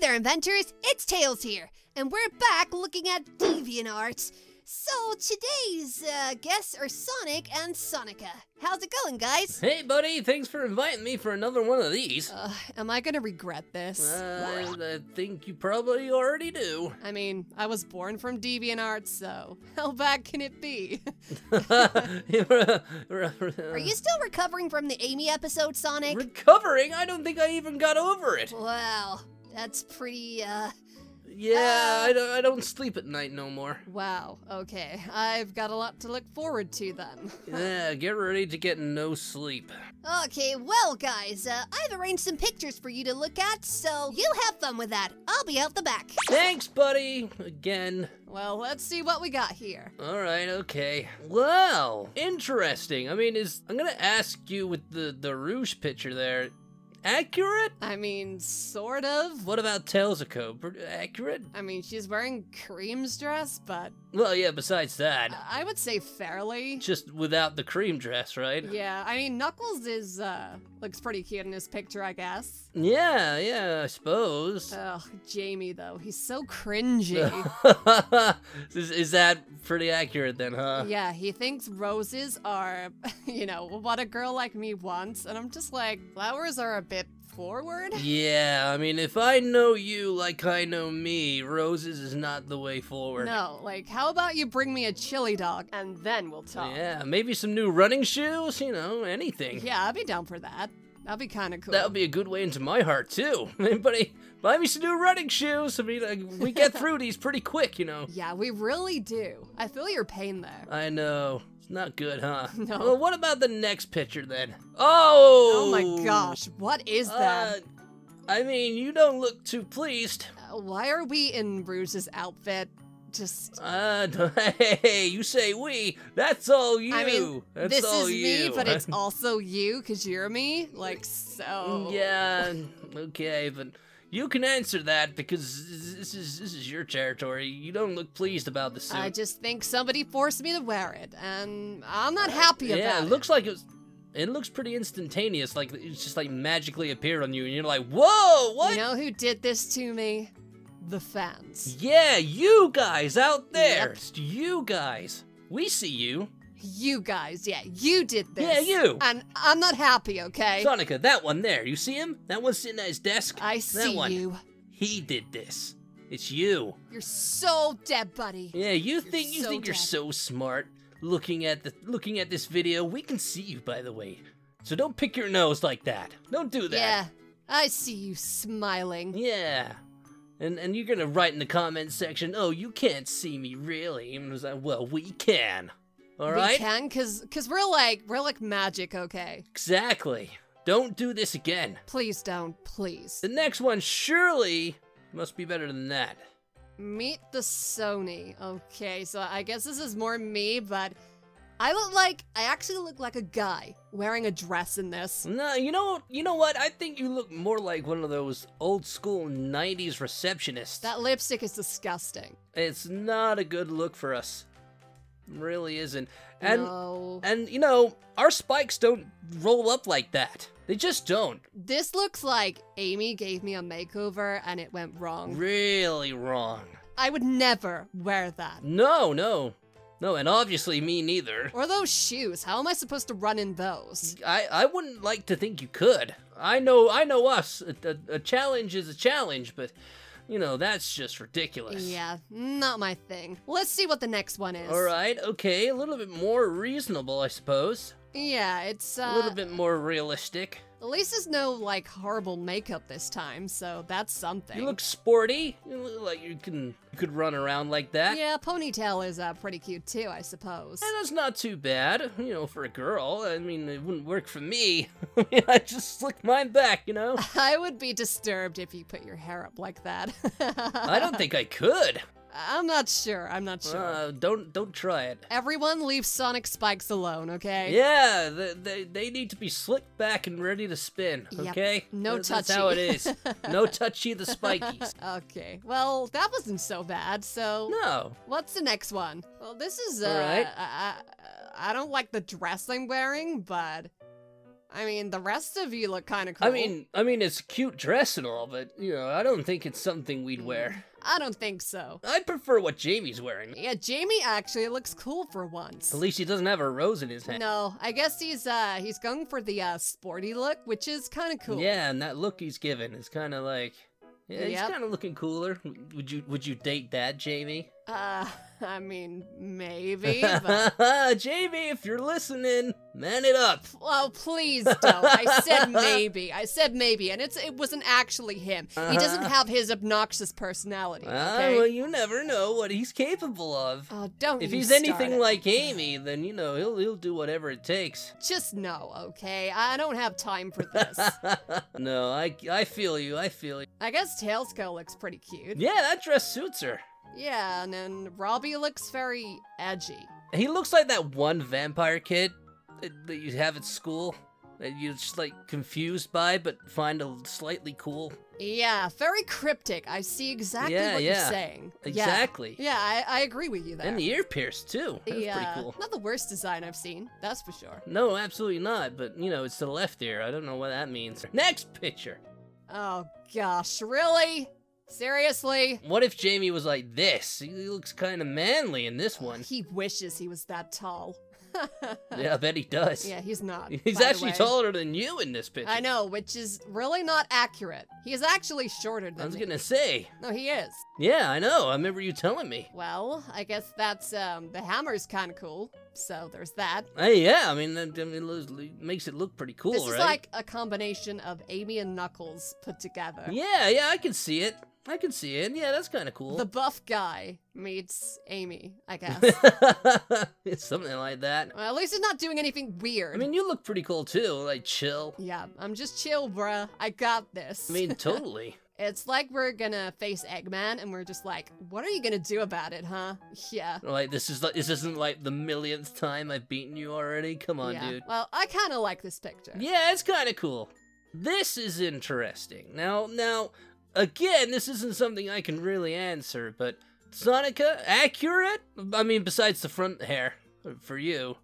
there, inventors! It's Tails here, and we're back looking at DeviantArt. So today's uh, guests are Sonic and Sonica. How's it going, guys? Hey, buddy, thanks for inviting me for another one of these. Uh, am I gonna regret this? Uh, I think you probably already do. I mean, I was born from DeviantArt, so how bad can it be? Are you still recovering from the Amy episode, Sonic? Recovering? I don't think I even got over it. Wow, that's pretty, uh... Yeah, I, don't, I don't sleep at night no more. wow, okay. I've got a lot to look forward to then. Yeah, get ready to get no sleep. Okay, well, guys, uh, I've arranged some pictures for you to look at, so you have fun with that. I'll be out the back. Thanks, buddy. Again. well, let's see what we got here. All right, okay. Well, interesting. I mean, is I'm gonna ask you with the the Rouge picture there. Accurate? I mean, sort of. What about Tailsko? Pr- Accurate? I mean, she's wearing Cream's dress, but Well, yeah. Besides that, I would say fairly. just without the cream dress, right? Yeah, I mean, Knuckles is, uh, looks pretty cute in this picture, I guess. Yeah, yeah, I suppose. Ugh, Jamie, though, he's so cringy. is, is that pretty accurate then, huh? Yeah, he thinks roses are, you know, what a girl like me wants, and I'm just like, flowers are a bit forward. Yeah, I mean, if I know you like I know me, roses is not the way forward. No, like, how about you bring me a chili dog, and then we'll talk. Yeah, maybe some new running shoes, you know, anything. Yeah, I'd be down for that. That'd be kind of cool. That would be a good way into my heart, too. Anybody buy me some new running shoes? I mean, like, we get through these pretty quick, you know. yeah, we really do. I feel your pain there. I know. Not good, huh? No. Well, what about the next picture then? Oh! Oh my gosh, what is that? Uh, I mean, you don't look too pleased. Uh, why are we in Rouge's outfit? Just. Uh, hey, you say we. That's all you. I mean, That's this all is you. me, but it's also you, because you're me. Like, so. yeah, okay, but you can answer that because this is this is your territory. You don't look pleased about the suit. I just think somebody forced me to wear it, and I'm not happy yeah, about it Yeah, it. looks like it was. It looks pretty instantaneous, like it's just like magically appeared on you, and you're like, "Whoa, what?" You know who did this to me? The fans. yeah, you guys out there, It's you guys, we see you. You guys, yeah, you did this. Yeah, you. And I'm not happy, okay? Sonica, that one there, you see him? That one sitting at his desk. I that see one. you. He did this. It's you. You're so dead, buddy. Yeah, you think you so think you're so smart. Looking at the looking at this video, we can see you by the way. So don't pick your nose like that. Don't do that. Yeah, I see you smiling. Yeah. And and you're gonna write in the comment section, oh, you can't see me really. And I was like, well, we can. All right. we can, cause, cause we're like, we're like magic, okay? Exactly. Don't do this again. Please don't, please. The next one surely must be better than that. Meet the Sony. Okay, so I guess this is more me, but I look like I actually look like a guy wearing a dress in this. No, you know, you know what? I think you look more like one of those old school '90s receptionists. That lipstick is disgusting. It's not a good look for us. Really isn't. And no. and you know, our spikes don't roll up like that. They just don't. This looks like Amy gave me a makeover and it went wrong. Really wrong. I would never wear that. No, no. No, and obviously me neither. Or those shoes. How am I supposed to run in those? I, I wouldn't like to think you could. I know I know us. A, a, a challenge is a challenge, but you know, that's just ridiculous. Yeah, not my thing. Let's see what the next one is. All right, okay, a little bit more reasonable, I suppose. Yeah, it's uh, A little bit more realistic. At least there's no like horrible makeup this time, so that's something. You look sporty. You look like you can you could run around like that. Yeah, ponytail is uh, pretty cute too, I suppose. And that's not too bad, you know, for a girl. I mean, it wouldn't work for me. I mean, I just slick mine back, you know. I would be disturbed if you put your hair up like that. I don't think I could. I'm not sure. I'm not sure. Uh, don't don't try it. Everyone leave Sonic Spikes alone, okay? Yeah, they, they, they need to be slicked back and ready to spin, Yep. okay? No That's- That's how it is. No touchy the spikies. Okay. Well, that wasn't so bad. So, No. what's the next one? Well, this is uh, All right. I, I, I don't like the dress I'm wearing, but I mean, the rest of you look kind of cool. I mean, I mean, it's a cute dress and all, but you know, I don't think it's something we'd wear. I don't think so. I'd prefer what Jamie's wearing. Yeah, Jamie actually looks cool for once. At least he doesn't have a rose in his hand. No, I guess he's uh he's going for the uh sporty look, which is kind of cool. Yeah, and that look he's given is kind of like, yeah, he's kind of looking cooler. Would you Would you date that, Jamie? Uh, I mean, maybe, but Jamie, if you're listening, man it up. well, please don't. I said maybe. I said maybe, and it's it wasn't actually him. He doesn't have his obnoxious personality. Ah, Okay. well, you never know what he's capable of. oh, don't. If he's anything it. like Amy, then you know he'll he'll do whatever it takes. just no, okay? I don't have time for this. no, I I feel you. I feel you. I guess Tailsko looks pretty cute. Yeah, that dress suits her. Yeah, and then Robbie looks very edgy. He looks like that one vampire kid that, you have at school that you're just like confused by, but find a slightly cool. Yeah, very cryptic. I see exactly Yeah, what yeah. you're saying. Yeah. Exactly. Yeah, I, I agree with you there. And the ear pierced too. That's yeah, pretty cool. not the worst design I've seen. That's for sure. No, absolutely not. But you know, it's the left ear. I don't know what that means. Next picture. Oh gosh, really? Seriously? What if Jamie was like this? He looks kind of manly in this one. He wishes he was that tall. Yeah, I bet he does. Yeah, he's not. He's actually taller than you in this picture. I know, which is really not accurate. He is actually shorter than I was me. gonna say. No, he is. Yeah, I know. I remember you telling me. Well, I guess that's um the hammer's kind of cool. So there's that. Hey, yeah. I mean, that, I mean, it makes it look pretty cool, this right? is like a combination of Amy and Knuckles put together. Yeah, yeah. I can see it. I can see it. Yeah, that's kind of cool. The buff guy meets Amy, I guess. it's something like that. well, at least he's not doing anything weird. I mean, you look pretty cool too. Like chill. yeah, I'm just chill, bruh. I got this. I mean, totally. it's like we're gonna face Eggman, and we're just like, what are you gonna do about it, huh? Yeah. Like this is like this isn't like the millionth time I've beaten you already. Come on, yeah. dude. Well, I kind of like this picture. Yeah, it's kind of cool. This is interesting. Now, now, again, this isn't something I can really answer, but Sonica, accurate? I mean, besides the front hair, for you.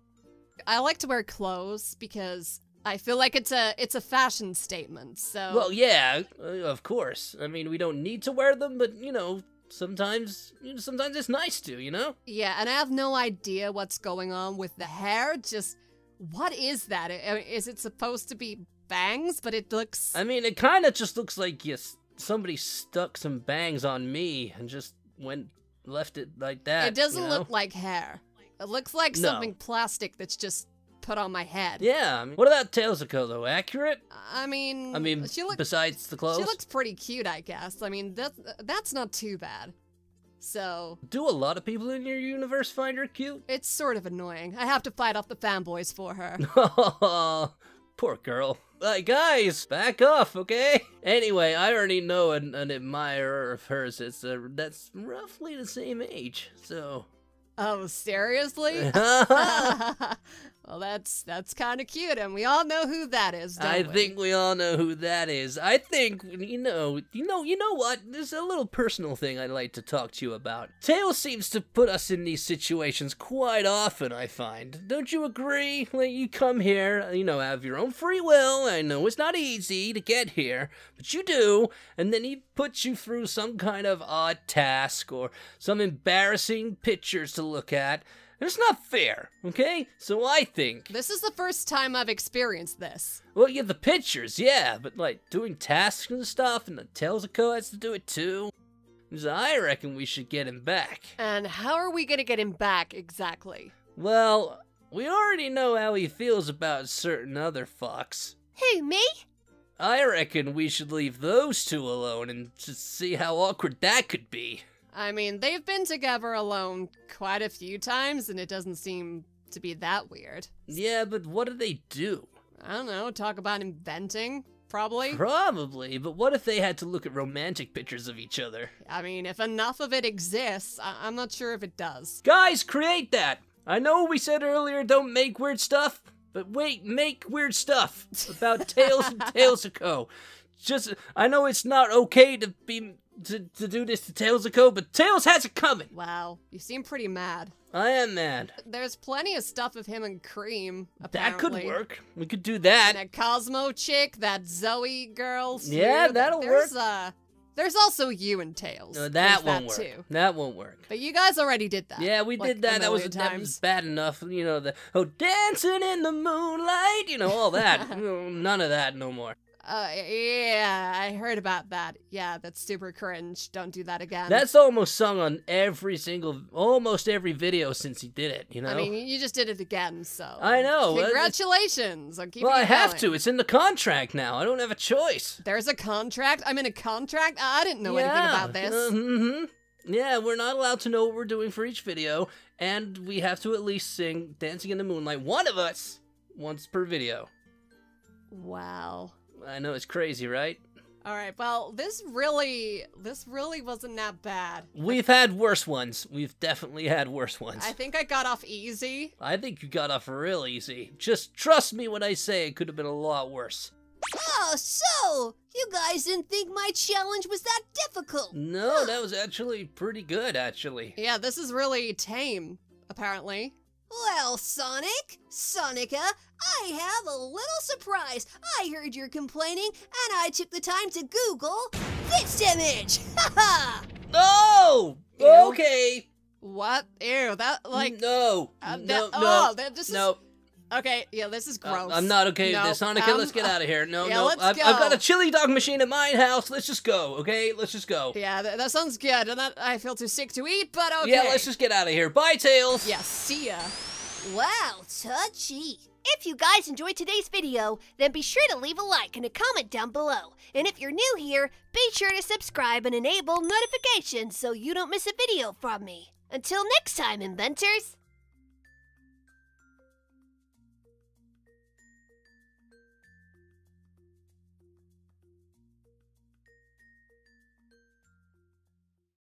I like to wear clothes because I feel like it's a it's a fashion statement. So Well, yeah, uh, of course. I mean, we don't need to wear them, but you know, sometimes, you know, sometimes it's nice to, you know. yeah, and I have no idea what's going on with the hair. Just what is that? I mean, is it supposed to be bangs? But it looks. I mean, it kind of just looks like yes, somebody stuck some bangs on me and just went left it like that. it doesn't you know? look like hair. It looks like No. something plastic that's just put on my head. Yeah, I mean, what about Tailsko though? Accurate? I mean, I mean, she looks besides the clothes, she looks pretty cute, I guess. I mean, that's that's not too bad. So do a lot of people in your universe find her cute? it's sort of annoying. I have to fight off the fanboys for her. Poor girl. Like, guys, back off, okay? Anyway, I already know an, an admirer of hers. It's uh, that's roughly the same age, so. Oh, seriously? well, that's that's kind of cute, and we all know who that is. Don't I we? think we all know who that is. I think you know, you know, you know what? There's a little personal thing I'd like to talk to you about. Tails seems to put us in these situations quite often. I find, don't you agree? Like you come here, you know, have your own free will. I know it's not easy to get here, but you do, and then he puts you through some kind of odd task or some embarrassing pictures to look at. It's not fair, okay? So I think This is the first time I've experienced this. well, yeah, the pictures, yeah, but like doing tasks and stuff, and the Tailsko has to do it too. So I reckon we should get him back. And how are we gonna get him back exactly? Well, we already know how he feels about certain other fox. Who, me? I reckon we should leave those two alone and just see how awkward that could be. I mean, they've been together alone quite a few times, and it doesn't seem to be that weird. Yeah, but what do they do? I don't know, talk about inventing, probably. Probably, but what if they had to look at romantic pictures of each other? I mean, if enough of it exists, I- I'm not sure if it does. Guys, create that! I know we said earlier don't make weird stuff, but wait, make weird stuff about Tails and Tailsko. Just, I know it's not okay to be to, to do this to Tailsko, but Tails has it coming. Wow, you seem pretty mad. I am mad. There's plenty of stuff of him and Cream. Apparently. That could work. We could do And that. that Cosmo chick, that Zoe girl. Yeah, Th- that'll there's, work. Uh, there's also you and Tails. No, There's that won't work. too. That won't work. But you guys already did that. Yeah, we like, did that. That was that was bad enough. You know the oh dancing in the moonlight. You know all that. None of that no more. Uh, yeah, I heard about that. Yeah, that's super cringe. Don't do that again. That's almost sung on every single, almost every video since he did it. You know. I mean, you just did it again, so. I know, Congratulations on keeping well, I it have to. It's in the contract now. I don't have a choice. There's a contract. I'm in a contract. I didn't know anything about this. hmm Yeah, we're not allowed to know what we're doing for each video, and we have to at least sing "Dancing in the Moonlight." One of us once per video. Wow. I know it's crazy, right? All right. Well, this really, this really wasn't that bad. We've had worse ones. We've definitely had worse ones. I think I got off easy. I think you got off real easy. Just trust me when I say it could have been a lot worse. Oh, so you guys didn't think my challenge was that difficult? No, that was actually pretty good, actually. Yeah, this is really tame. Apparently. Well, Sonic, Sonica, I have a little surprise. I heard you're complaining, and I took the time to Google this image. Ha ha! No! Ew. Okay. What? Ew. That like. no. uh, no, that, no. oh, that just no. Okay. Yeah, this is Uh, gross. I'm not okay No, with this. Sonica, um, let's get out of here. No, yeah, no. let's I've, I've got a chili dog machine at my house. Let's just go, okay? Let's just go. Yeah, that, that sounds good. And that I feel too sick to eat, but okay. Yeah, let's just get out of here. Bye, Tails. Yeah, see ya. Wow, touchy. If you guys enjoyed today's video, then be sure to leave a like and a comment down below. And if you're new here, be sure to subscribe and enable notifications so you don't miss a video from me. Until next time, inventors!